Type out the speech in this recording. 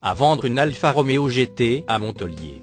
à vendre une Alfa Romeo GT à Montpellier.